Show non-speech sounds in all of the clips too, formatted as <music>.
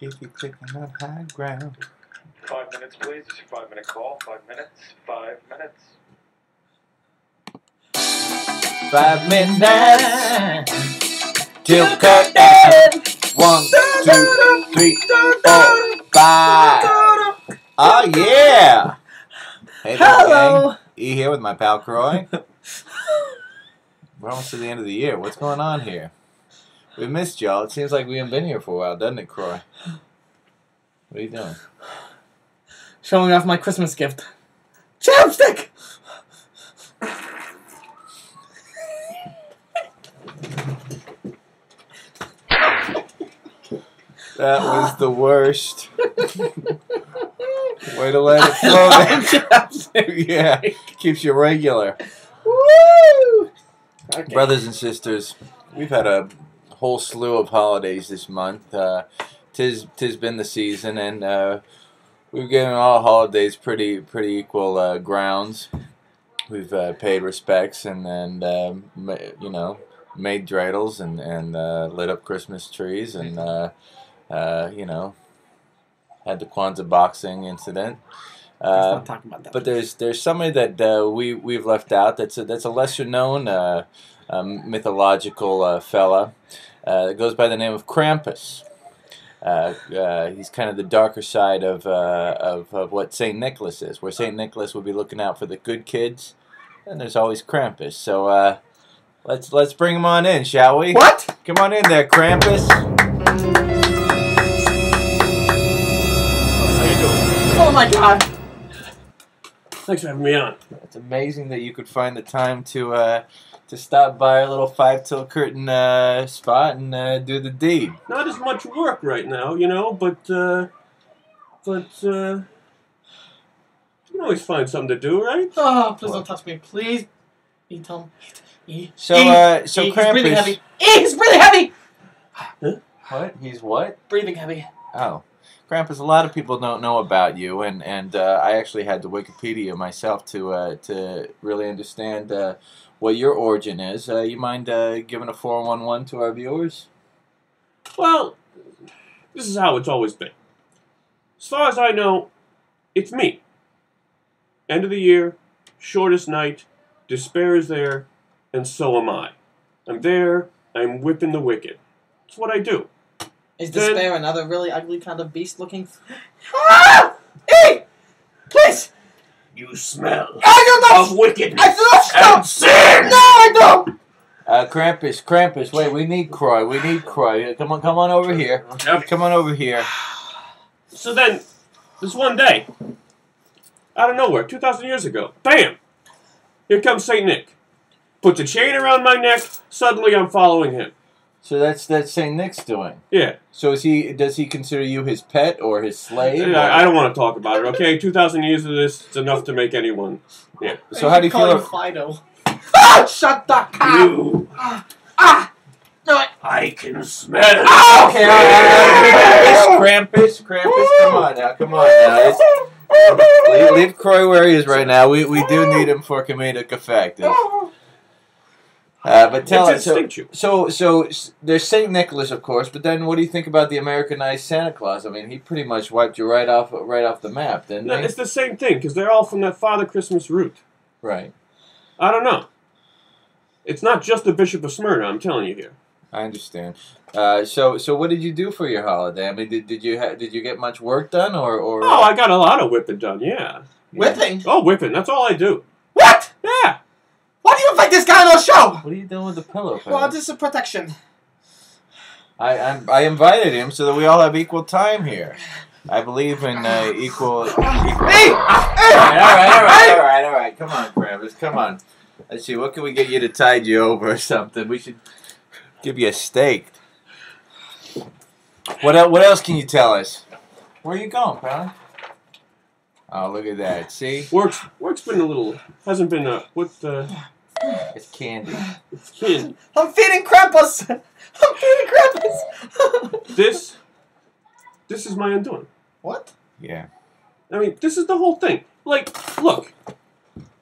if you're taking on high ground. Five minutes, please. It's your five minute call. Five minutes. Five minutes. Five minutes till curtain. One, two, three, four, five. Oh yeah. Hey Hello. gang. E here with my pal Croix. We're almost to the end of the year. What's going on here? We missed y'all. It seems like we haven't been here for a while, doesn't it, Croix? What are you doing? Showing off my Christmas gift. Chapstick! That was the worst. <laughs> Way to let it flow. <laughs> Chapstick. yeah, keeps you regular. Woo! Okay. Brothers and sisters, we've had a whole slew of holidays this month. Uh, tis tis been the season, and uh, we've given all holidays pretty pretty equal uh, grounds. We've uh, paid respects, and and um, you know made dreidels and and uh, lit up Christmas trees, and uh, you know had the Kwanzaa boxing incident. Let's Uh, not talk about that. but there's there's somebody that uh, we we've left out. That's a that's a lesser known uh, um, mythological uh, fella. Uh, that goes by the name of Krampus. Uh, uh, he's kind of the darker side of, uh, of of what Saint Nicholas is. Where Saint Nicholas would be looking out for the good kids, and there's always Krampus. So uh, let's let's bring him on in, shall we? what? Come on in there, Krampus. How you doing? Oh my god. Thanks for having me on. It's amazing that you could find the time to uh, to stop by our little five till curtain uh, spot and uh, do the deed. Not as much work right now, you know, but uh, but uh, you can always find something to do, right? Oh, please don't touch me. Please. E, tell him. E. So, uh, so E, he's breathing heavy. E, he's breathing heavy! What? He's what? Breathing heavy. Oh, Krampus. A lot of people don't know about you, and and uh, I actually had to Wikipedia myself to uh, to really understand uh, what your origin is. Uh, you mind uh, giving a four one one to our viewers? Well, this is how it's always been. As far as I know, it's me. End of the year, shortest night, despair is there, and so am I. I'm there, I'm whipping the wicked. It's what I do. Is Then- despair another really ugly kind of beast looking? ah! E! Please! You smell I do not! of wickedness I do not stop! and sin! No, I don't! Uh, Krampus, Krampus. Wait, we need Croix. We need Croix. Come on, come on over here. Yep. Come on over here. So then, this one day, out of nowhere, 2,000 years ago, bam! Here comes St. Nick. Puts a chain around my neck, suddenly I'm following him. So that's that's Saint Nick's doing. Yeah, So is he? Does he consider you his pet or his slave? I, I don't want to talk about it, okay? 2,000 years of this, it's enough to make anyone. Yeah. So how do you call feel? him Fido? Ah! Shut the cow! You, Ah! No, I... I can smell. Ah, Okay, all right, all right. Krampus, Krampus, come on now, come on now. It's, leave, leave Croix where he is right now. We we do need him for comedic effect. <laughs> Uh, but tell us. So, so so there's Saint Nicholas, of course. But then, what do you think about the Americanized Santa Claus? I mean, he pretty much wiped you right off right off the map, didn't No, he? It's the same thing, because they're all from that Father Christmas root. Right. I don't know. It's not just the Bishop of Smyrna, I'm telling you here. I understand. Uh, so, so what did you do for your holiday? I mean, did, did you ha- did you get much work done, or or? Oh, I got a lot of whipping done, yeah. Whipping? Oh, whipping, that's all I do. What? Yeah. Why do you look like this guy on our show? What are you doing with the pillow? Well, Fez? this is protection. I I'm, I invited him so that we all have equal time here. I believe in uh, equal. equal... Hey! All right, all right, all right, all right, all right. Come on, Krampus, come on. Let's see. What can we get you to tide you over or something? We should give you a steak. What el- What else can you tell us? Where are you going, pal? Oh, look at that. See, Work's work's been a little hasn't been uh what uh it's candy. it's kid. I'm feeding Krampus! <laughs> I'm feeding Krampus! <laughs> This this is my undoing. what? Yeah. I mean, this is the whole thing. Like, look,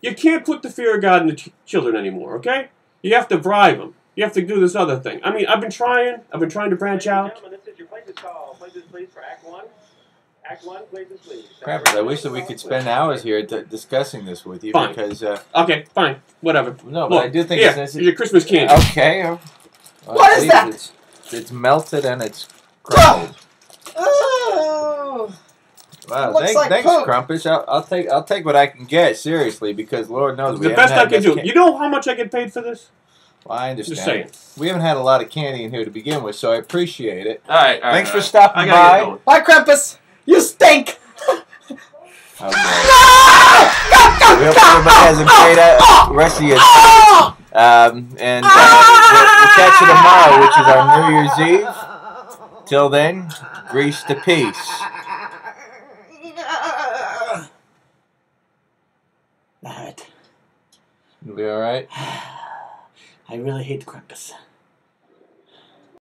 you can't put the fear of God into ch- children anymore. Okay? You have to bribe them. You have to do this other thing. I mean, I've been trying. I've been trying to branch out. Gentlemen, this is your Places call. Places Places, please, for Act One. Act One, places, please. Krampus, I wish that we could spend hours here d- discussing this with you Fine. because uh, Okay, fine, whatever. no, but Look, I do think here, it's here's your Christmas candy. Okay. uh, well, What is please, that? It's, it's melted and it's crumbled. Oh. Wow, Looks thank, like thanks, poop. Crumpus. I'll, I'll take I'll take what I can get seriously because Lord knows we the haven't best had I can do. can- You know how much I get paid for this? Well, I understand. Just. We haven't had a lot of candy in here to begin with, so I appreciate it. All right, all right. Thanks all for stopping I by. Bye, Krampus. You stink. Okay. We hope everybody has a great uh, rest of your um, and uh, we'll, we'll catch you tomorrow, which is our New Year's Eve. Till then, grease to peace. That. You be all right? <sighs> I really hate Krampus.